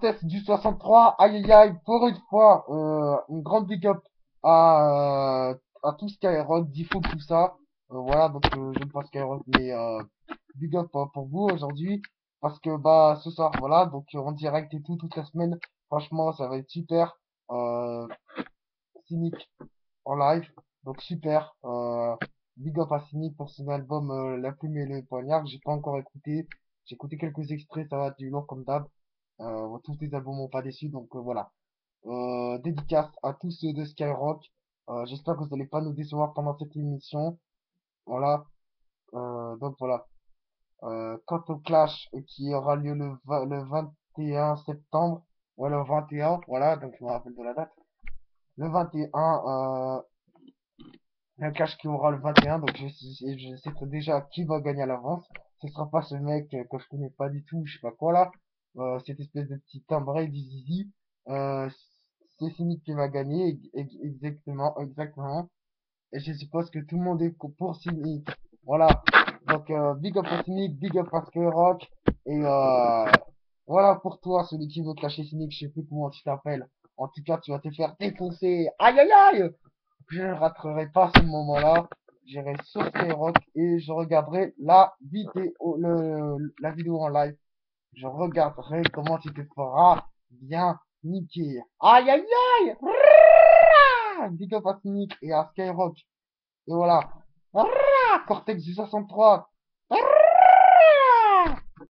Cortez du 63, aïe aïe aïe, pour une fois, euh, une grande big up à, euh, à tout Skyrock, Default, tout ça. Euh, voilà, donc euh, j'aime pas Skyrock, mais euh, big up euh, pour vous aujourd'hui. Parce que bah ce soir, voilà, donc euh, en direct et tout, toute la semaine, franchement, ça va être super. Euh, Cynic en live, donc super. Euh, big up à Cynic pour son album La plume et le poignard, j'ai pas encore écouté. J'ai écouté quelques extraits, ça va être du lourd comme d'hab. Euh, tous les albums m'ont pas déçu, donc euh, voilà. Euh, dédicace à tous ceux de Skyrock. Euh, j'espère que vous n'allez pas nous décevoir pendant cette émission. Voilà. Euh, donc voilà. Euh, quant au clash qui aura lieu le, va- le 21 septembre, ouais le 21, voilà, donc je me rappelle de la date. Le 21, euh, un clash qui aura le 21, donc je, je, je sais déjà qui va gagner à l'avance. Ce sera pas ce mec que je connais pas du tout, je sais pas quoi là. Euh, cette espèce de petit timbré du zizi. Euh, c'est Cynic qui va gagner, ex- ex- exactement, exactement. Et je suppose que tout le monde est pour Cynic. Voilà. Donc, euh, big up à Cynic, big up à Skyrock. Et euh, voilà pour toi, celui qui veut clasher Cynic, je sais plus comment tu t'appelles. En tout cas, tu vas te faire défoncer. Aïe aïe aïe! Je ne raterai pas ce moment-là. J'irai sur Skyrock et je regarderai la vidéo, le, la vidéo en live. Je regarderai comment tu te feras bien niquer. Aïe aïe aïe! Big up à et à Skyrock. Et voilà. Cortex du 63.